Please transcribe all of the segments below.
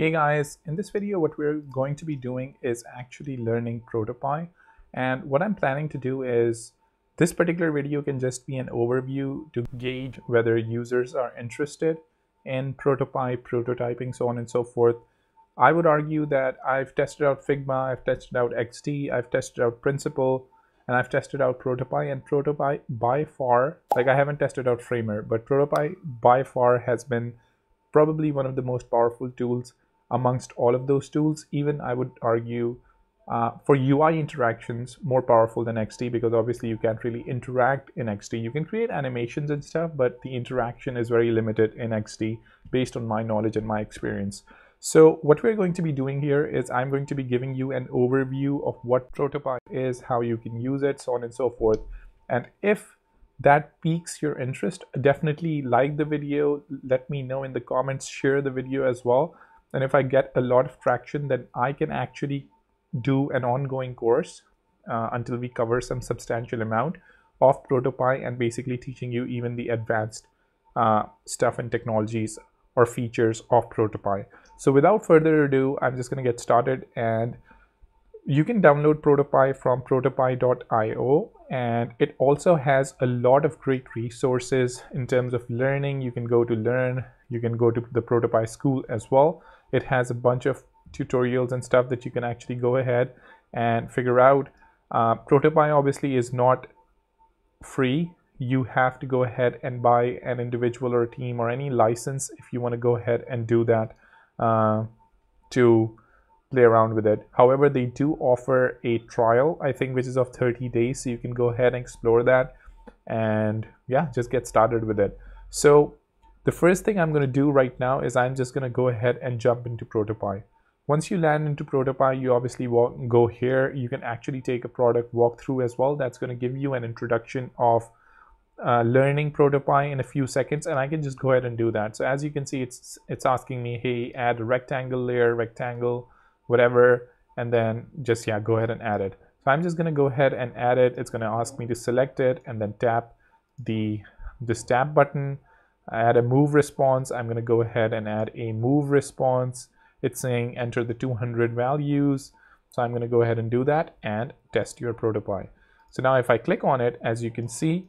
Hey guys, in this video what we're going to be doing is actually learning ProtoPie and what I'm planning to do is this particular video can just be an overview to gauge whether users are interested in ProtoPie, prototyping, so on and so forth. I would argue that I've tested out Figma, I've tested out XD, I've tested out Principle, and I've tested out ProtoPie and ProtoPie by far, like I haven't tested out Framer, but ProtoPie by far has been probably one of the most powerful tools amongst all of those tools. Even I would argue uh, for UI interactions more powerful than XD because obviously you can't really interact in XD. You can create animations and stuff, but the interaction is very limited in XD based on my knowledge and my experience. So what we're going to be doing here is I'm going to be giving you an overview of what ProtoPie is, how you can use it, so on and so forth. And if that piques your interest, definitely like the video, let me know in the comments, share the video as well. And if I get a lot of traction, then I can actually do an ongoing course uh, until we cover some substantial amount of ProtoPie and basically teaching you even the advanced uh, stuff and technologies or features of ProtoPie. So without further ado, I'm just going to get started and you can download ProtoPie from protopie.io and it also has a lot of great resources in terms of learning. You can go to learn, you can go to the ProtoPie school as well. It has a bunch of tutorials and stuff that you can actually go ahead and figure out. Uh, obviously is not free. You have to go ahead and buy an individual or a team or any license if you want to go ahead and do that uh, to play around with it. However, they do offer a trial, I think, which is of 30 days. So you can go ahead and explore that and yeah, just get started with it. So the first thing I'm going to do right now is I'm just going to go ahead and jump into ProtoPie. Once you land into ProtoPie, you obviously walk, go here. You can actually take a product walkthrough as well. That's going to give you an introduction of uh, learning ProtoPie in a few seconds and I can just go ahead and do that. So as you can see, it's it's asking me, hey, add a rectangle layer, rectangle, whatever, and then just, yeah, go ahead and add it. So I'm just going to go ahead and add it. It's going to ask me to select it and then tap the this tab button, add a move response. I'm going to go ahead and add a move response. It's saying enter the 200 values. So I'm going to go ahead and do that and test your ProtoPie. So now if I click on it, as you can see,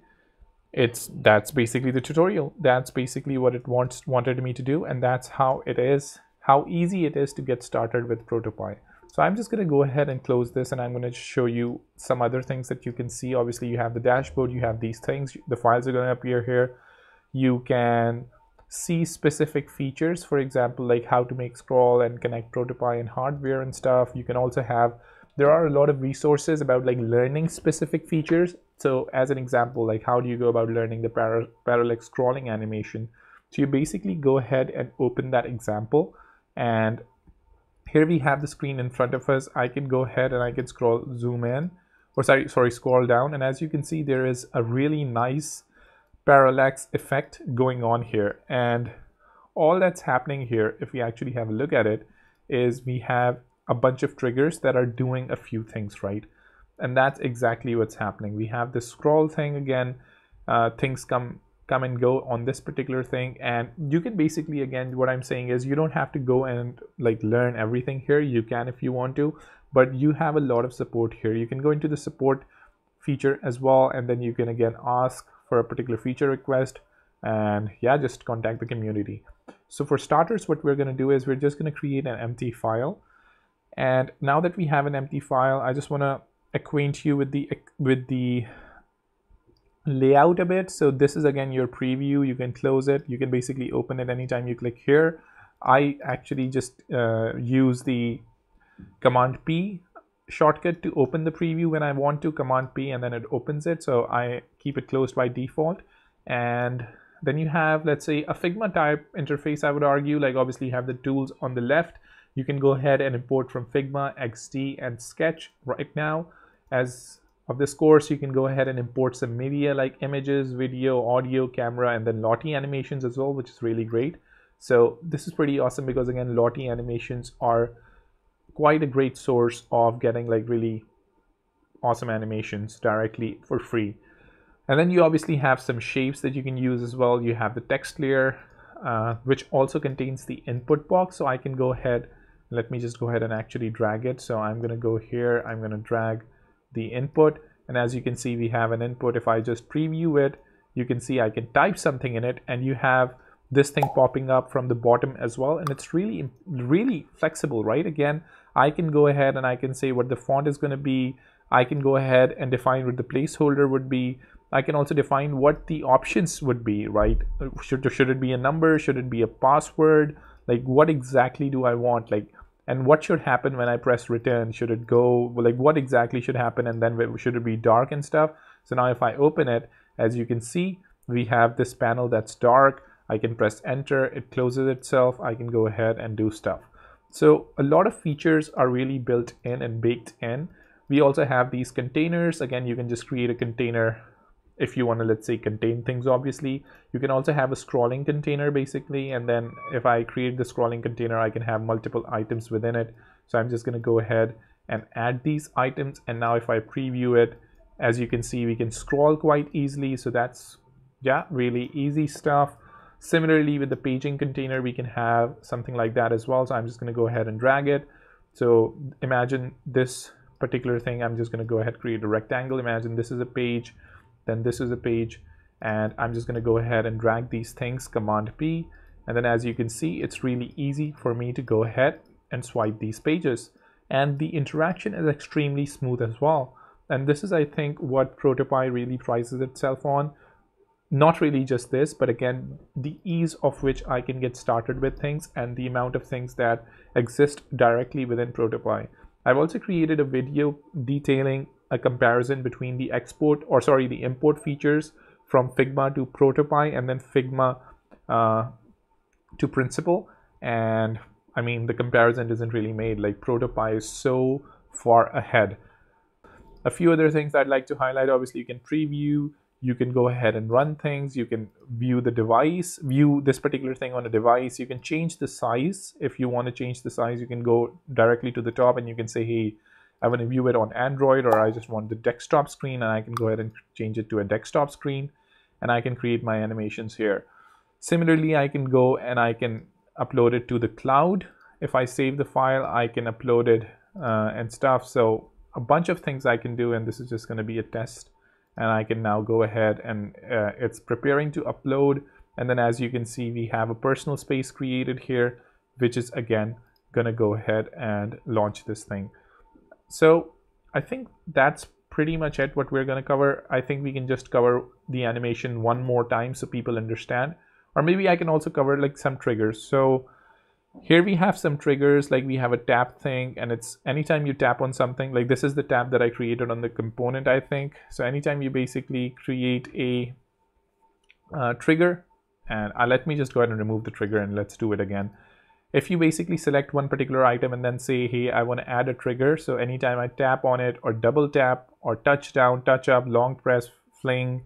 it's that's basically the tutorial that's basically what it wants wanted me to do and that's how it is how easy it is to get started with protopie so i'm just going to go ahead and close this and i'm going to show you some other things that you can see obviously you have the dashboard you have these things the files are going to appear here you can see specific features for example like how to make scroll and connect protopie and hardware and stuff you can also have there are a lot of resources about like learning specific features so as an example, like how do you go about learning the para parallax scrolling animation? So you basically go ahead and open that example and here we have the screen in front of us. I can go ahead and I can scroll zoom in or sorry, sorry, scroll down. And as you can see, there is a really nice parallax effect going on here. And all that's happening here, if we actually have a look at it, is we have a bunch of triggers that are doing a few things, right? and that's exactly what's happening. We have the scroll thing again. Uh, things come come and go on this particular thing. And you can basically again what i'm saying is you don't have to go and like learn everything here. You can if you want to but you have a lot of support here. You can go into the support feature as well and then you can again ask for a particular feature request and yeah just contact the community. So for starters what we're going to do is we're just going to create an empty file. And now that we have an empty file i just want to acquaint you with the with the layout a bit. So this is again your preview. You can close it. You can basically open it anytime you click here. I actually just uh, use the command P shortcut to open the preview when I want to command P and then it opens it so I keep it closed by default and then you have let's say a Figma type interface I would argue like obviously you have the tools on the left you can go ahead and import from Figma, XD, and Sketch right now. As of this course, you can go ahead and import some media like images, video, audio, camera, and then Lottie animations as well, which is really great. So this is pretty awesome because again, Lottie animations are quite a great source of getting like really awesome animations directly for free. And then you obviously have some shapes that you can use as well. You have the text layer, uh, which also contains the input box. So I can go ahead, let me just go ahead and actually drag it. So I'm going to go here, I'm going to drag the input. And as you can see, we have an input. If I just preview it, you can see I can type something in it and you have this thing popping up from the bottom as well. And it's really, really flexible, right? Again, I can go ahead and I can say what the font is going to be. I can go ahead and define what the placeholder would be. I can also define what the options would be, right? Should, should it be a number? Should it be a password? Like what exactly do I want? Like, and what should happen when I press return? Should it go, like what exactly should happen? And then should it be dark and stuff? So now if I open it, as you can see, we have this panel that's dark. I can press enter, it closes itself. I can go ahead and do stuff. So a lot of features are really built in and baked in. We also have these containers. Again, you can just create a container if you want to let's say contain things obviously you can also have a scrolling container basically and then if I create the scrolling container I can have multiple items within it so I'm just going to go ahead and add these items and now if I preview it as you can see we can scroll quite easily so that's yeah really easy stuff similarly with the paging container we can have something like that as well. So I'm just going to go ahead and drag it. So imagine this particular thing. I'm just going to go ahead create a rectangle. Imagine this is a page then this is a page and I'm just going to go ahead and drag these things command P. And then as you can see it's really easy for me to go ahead and swipe these pages. And the interaction is extremely smooth as well. And this is I think what Protopie really prices itself on not really just this but again the ease of which I can get started with things and the amount of things that exist directly within Protopie. I've also created a video detailing a comparison between the export or sorry the import features from Figma to Protopie and then Figma uh, to Principle and I mean the comparison isn't really made. Like Protopie is so far ahead. A few other things I'd like to highlight obviously you can preview you can go ahead and run things you can view the device view this particular thing on a device you can change the size if you want to change the size you can go directly to the top and you can say hey I want to view it on Android or I just want the desktop screen and I can go ahead and change it to a desktop screen and I can create my animations here. Similarly, I can go and I can upload it to the cloud. If I save the file, I can upload it uh, and stuff. So a bunch of things I can do and this is just going to be a test and I can now go ahead and uh, it's preparing to upload and then as you can see we have a personal space created here which is again gonna go ahead and launch this thing so I think that's pretty much it what we're to cover. I think we can just cover the animation one more time so people understand. Or maybe I can also cover like some triggers. So here we have some triggers like we have a tap thing and it's anytime you tap on something like this is the tab that I created on the component I think. So anytime you basically create a uh, trigger and uh, let me just go ahead and remove the trigger and let's do it again. If you basically select one particular item and then say hey I want to add a trigger so anytime I tap on it or double tap or touch down touch up long press fling.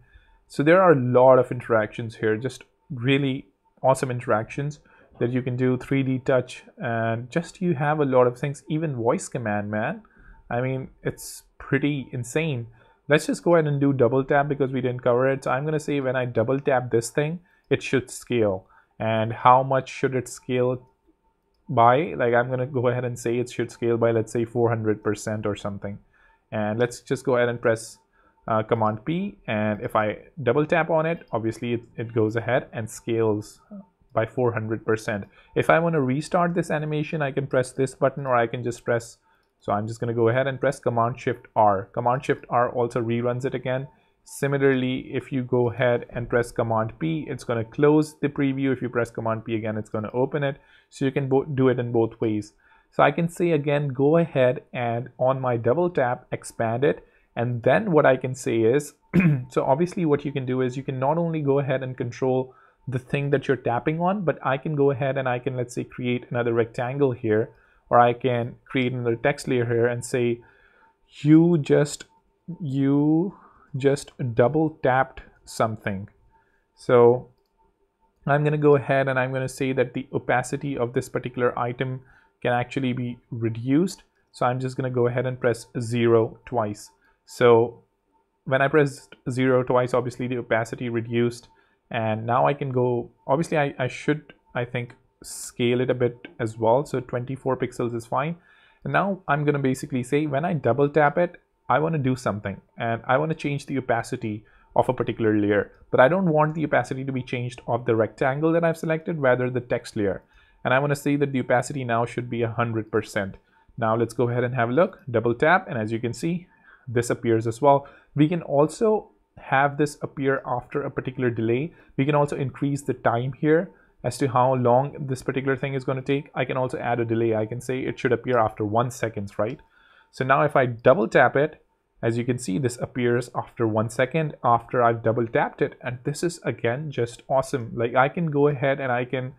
So there are a lot of interactions here just really awesome interactions that you can do 3d touch and just you have a lot of things even voice command man. I mean it's pretty insane. Let's just go ahead and do double tap because we didn't cover it. So I'm gonna say when I double tap this thing it should scale. And how much should it scale by? Like I'm gonna go ahead and say it should scale by let's say 400% or something. And let's just go ahead and press uh, command P. And if I double tap on it obviously it, it goes ahead and scales by 400% if I want to restart this animation I can press this button or I can just press so I'm just going to go ahead and press command shift R command shift R also reruns it again Similarly, if you go ahead and press Command P, it's going to close the preview. If you press Command P again, it's going to open it. So you can do it in both ways. So I can say again, go ahead and on my double tap, expand it. And then what I can say is, so obviously what you can do is you can not only go ahead and control the thing that you're tapping on, but I can go ahead and I can, let's say, create another rectangle here, or I can create another text layer here and say, you just, you just double tapped something. So I'm going to go ahead and I'm going to say that the opacity of this particular item can actually be reduced. So I'm just going to go ahead and press zero twice. So when I press zero twice, obviously the opacity reduced And now I can go, obviously I, I should, I think, scale it a bit as well. So 24 pixels is fine. And now I'm gonna basically say when I double tap it, I wanna do something and I wanna change the opacity of a particular layer, but I don't want the opacity to be changed of the rectangle that I've selected, rather the text layer. And I wanna say that the opacity now should be 100%. Now let's go ahead and have a look, double tap, and as you can see, this appears as well. We can also have this appear after a particular delay. We can also increase the time here as to how long this particular thing is going to take. I can also add a delay. I can say it should appear after one seconds, right? So now if I double tap it, as you can see, this appears after one second after I've double tapped it. And this is again, just awesome. Like I can go ahead and I can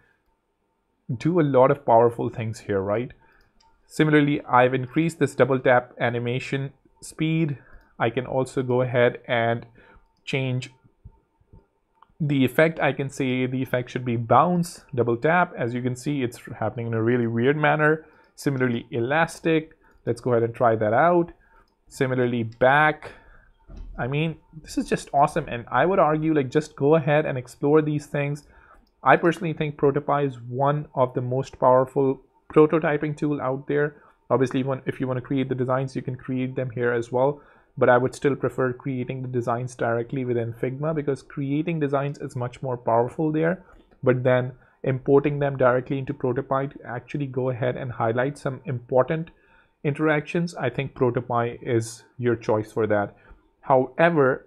do a lot of powerful things here, right? Similarly, I've increased this double tap animation speed. I can also go ahead and change the effect. I can say the effect should be bounce, double tap. As you can see, it's happening in a really weird manner. Similarly, elastic. Let's go ahead and try that out. Similarly, back. I mean, this is just awesome. And I would argue like just go ahead and explore these things. I personally think Protopie is one of the most powerful prototyping tool out there. Obviously, if you want to create the designs, you can create them here as well. But I would still prefer creating the designs directly within Figma because creating designs is much more powerful there. But then importing them directly into Protopie to actually go ahead and highlight some important interactions, I think Protopie is your choice for that. However,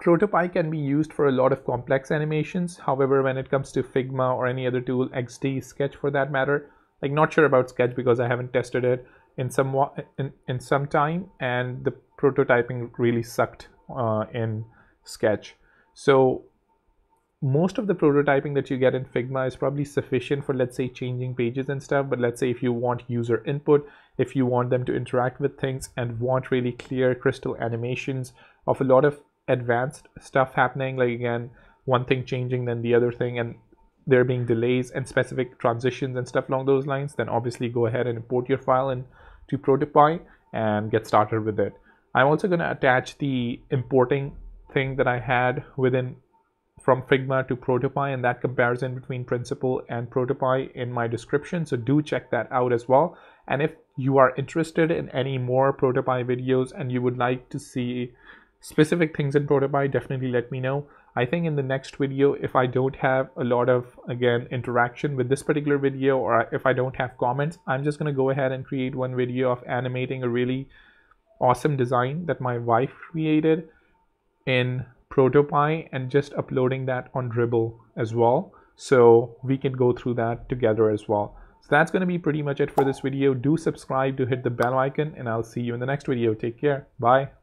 Protopie can be used for a lot of complex animations. However, when it comes to Figma or any other tool, XD, Sketch for that matter, like not sure about Sketch because I haven't tested it in some in, in some time and the prototyping really sucked uh, in Sketch. So most of the prototyping that you get in Figma is probably sufficient for let's say changing pages and stuff but let's say if you want user input if you want them to interact with things and want really clear crystal animations of a lot of advanced stuff happening like again one thing changing then the other thing and there being delays and specific transitions and stuff along those lines then obviously go ahead and import your file into Protopie and get started with it I'm also going to attach the importing thing that I had within from Figma to Protopie and that comparison between Principle and Protopie in my description. So do check that out as well. And if you are interested in any more Protopie videos and you would like to see specific things in Protopie, definitely let me know. I think in the next video, if I don't have a lot of, again, interaction with this particular video or if I don't have comments, I'm just going to go ahead and create one video of animating a really awesome design that my wife created in Protopie and just uploading that on Dribbble as well. So we can go through that together as well. So that's going to be pretty much it for this video. Do subscribe, to hit the bell icon, and I'll see you in the next video. Take care. Bye.